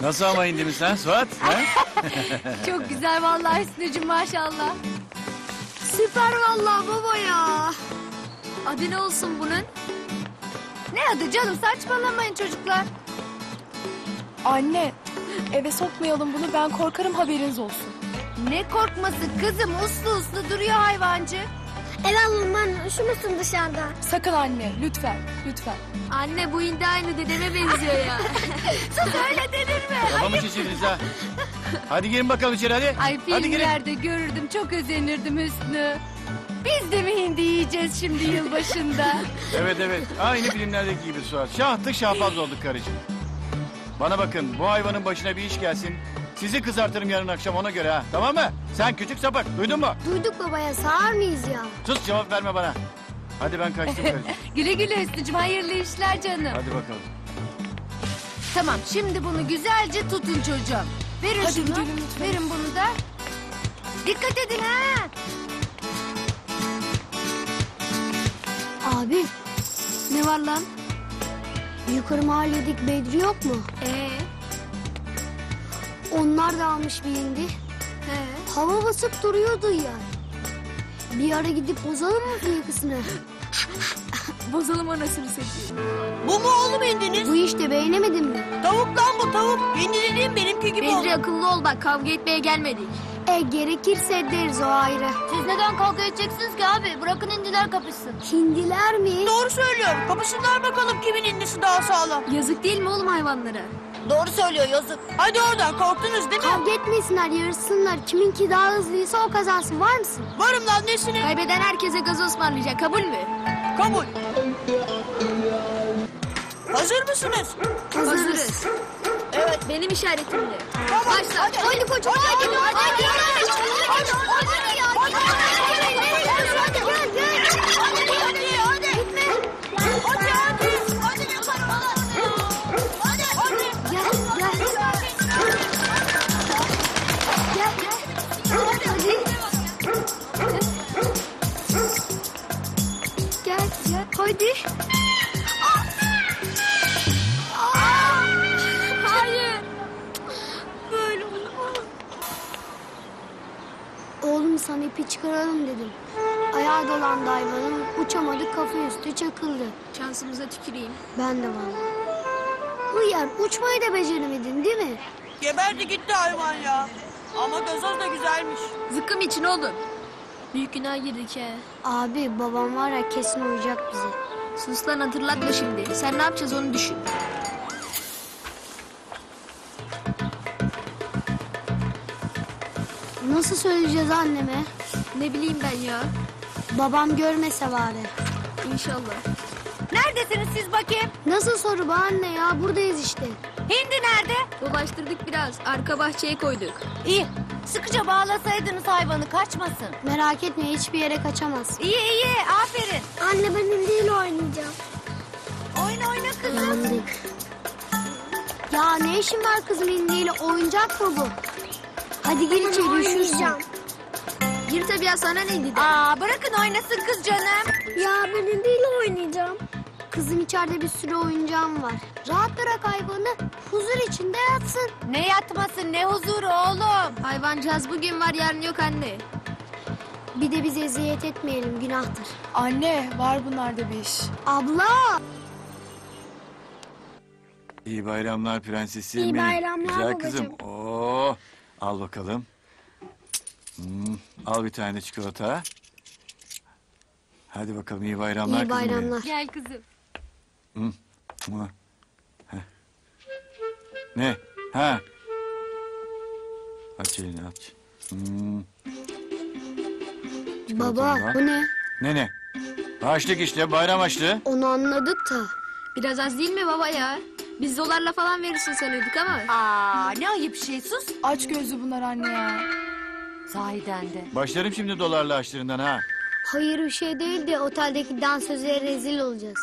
Nasıl ama indiniz sen Suat? Ha? Çok güzel vallahi Hüsnü'cüm maşallah. Süper vallahi baba ya. Adı ne olsun bunun? Ne adı canım saçmalamayın çocuklar. Anne, eve sokmayalım bunu ben korkarım haberiniz olsun. Ne korkması kızım uslu uslu duruyor hayvancı. Ev alın ben üşümüşsün dışarıda. Sakın anne, lütfen, lütfen. Anne bu indi aynı dedeme benziyor ya. Sus öyle denir? Kafamı şişirdiniz ha. Hadi girin bakalım içeri hadi. Ay hadi girin. filmlerde görürdüm çok özenirdim Hüsnü. Biz de mi hindi yiyeceğiz şimdi yılbaşında? Evet evet. Aynı filmlerdeki gibi Suat. Şahtı şahbaz olduk karıcığım. Bana bakın bu hayvanın başına bir iş gelsin. Sizi kızartırım yarın akşam ona göre ha. Tamam mı? Sen küçük sapık. Duydun mu? Duyduk babaya sağır mıyız ya? Sus cevap verme bana. Hadi ben kaçtım karıcığım. güle güle Hüsnü'cüm hayırlı işler canım. Hadi bakalım. Tamam şimdi bunu güzelce tutun çocuğum. Verin Hadi şunu. gidelim lütfen. Verin bunu da. Dikkat edin ha. Abi Ne var lan? yukarı mahalledeki Bedri yok mu? Ee, Onlar da almış bir indi. he. Hava basıp duruyordu ya. Bir ara gidip bozalım mı fiyakasını? Bozalım anasını satayım. Bu mu oğlum indiniz? Bu işte beğenemedin mi? Tavuk lan bu tavuk. Hindi dediğim benimki gibi oldu. Bedri akıllı ol bak kavga etmeye gelmedik. E gerekirse deriz o ayrı. Siz neden kavga edeceksiniz ki abi? Bırakın indiler kapışsın. Hindiler mi? Doğru söylüyorum. Kapışınlar bakalım kimin indisi daha sağlam. Yazık değil mi oğlum hayvanlara? Doğru söylüyor yazık. Hadi oradan korktunuz değil mi? Kavga etmesinler, yarışsınlar. Kiminki daha hızlıysa o kazansın. Var mısın? Varım lan nesine? Kaybeden herkese gaz ısmarlayacak kabul mü? Kabul. Hazır mısınız? Hazırız. Evet. Benim işaretimle. Tamam. Başla. Hadi, hadi koçum. Hadi, hadi, hadi, hadi, hadi, hadi, Hayır. Böyle Oğlum sana ipi çıkaralım dedim. Ayağı dolandı hayvanın. Uçamadı kafa üstü çakıldı. Şansımıza tüküreyim. Ben de vallahi. Hıyar uçmayı da beceremedin değil mi? Geberdi gitti hayvan ya. Ama gazoz da güzelmiş. Zıkkım için oğlum. Büyük günah girdik he. Abi babam var ya kesin uyacak bizi. Sus lan hatırlatma şimdi. Sen ne yapacağız onu düşün. Nasıl söyleyeceğiz anneme? Ne bileyim ben ya. Babam görmese bari. İnşallah. Neredesiniz siz bakayım? Nasıl soru bu anne ya? Buradayız işte. Hindi nerede? Dolaştırdık biraz. Arka bahçeye koyduk. İyi. Sıkıca bağlasaydınız hayvanı kaçmasın. Merak etme hiçbir yere kaçamaz. İyi iyi aferin. Anne ben indiyle oynayacağım. Oyna oyna kızım. Yandık. Ya ne işin var kızım indiyle? Oyuncak mı bu? Hadi gir içeri üşürsün. Gir tabii ya sana neydi de. Aa bırakın oynasın kız canım. Ya ben indiyle oynayacağım. Kızım içeride bir sürü oyuncağım var. Rahat bırak hayvanı. Huzur içinde yatsın. Ne yatması ne huzuru oğlum. Hayvancağız bugün var yarın yok anne. Bir de bize eziyet etmeyelim günahtır. Anne, var bunlarda bir iş. Abla. İyi bayramlar prensesim İyi bayramlar Güzel babacığım. kızım. Oo, al bakalım. Hmm, al bir tane çikolata. Hadi bakalım iyi bayramlar İyi kızım benim. bayramlar. Gel kızım. Mua. Heh. Ne? Ha. Aç elini aç. Hmm. Baba bu ne? Ne ne? Açlık işte bayram açlığı. Onu anladık da. Biraz az değil mi baba ya? Biz dolarla falan verirsin sanıyorduk ama. Aa ne ayıp şey sus. Aç gözlü bunlar anne ya. Sahiden de. Başlarım şimdi dolarla açlığından ha. Hayır bir şey değil de oteldeki dansözlere rezil olacağız.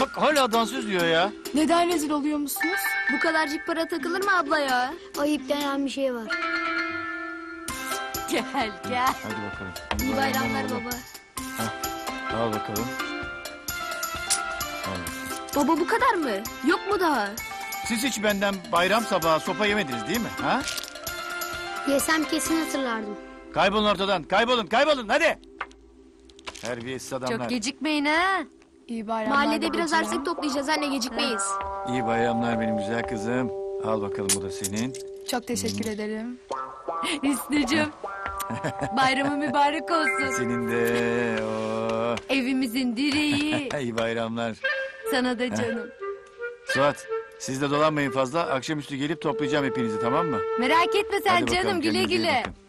Bak hala dansöz diyor ya. Neden rezil oluyor musunuz? Bu kadarcık para takılır mı abla ya? Ayıp denen bir şey var. Gel gel. Hadi bakalım. İyi bayramlar baba. Al bakalım. Al. Baba bu kadar mı? Yok mu daha? Siz hiç benden bayram sabahı sopa yemediniz değil mi? Ha? Yesem kesin hatırlardım. Kaybolun ortadan. Kaybolun, kaybolun hadi. Terbiyesiz adamlar. Çok gecikmeyin ha. İyi bayramlar Mahallede biraz babacığım. ersek toplayacağız anne gecikmeyiz. İyi bayramlar benim güzel kızım. Al bakalım bu da senin. Çok teşekkür ederim. Hüsnü'cüm. Bayramı mübarek olsun. Senin de. Oo. Evimizin direği. İyi bayramlar. Sana da canım. Suat siz de dolanmayın fazla. Akşamüstü gelip toplayacağım hepinizi tamam mı? Merak etme sen Hadi bakalım, canım güle kendinize iyi güle. bakın.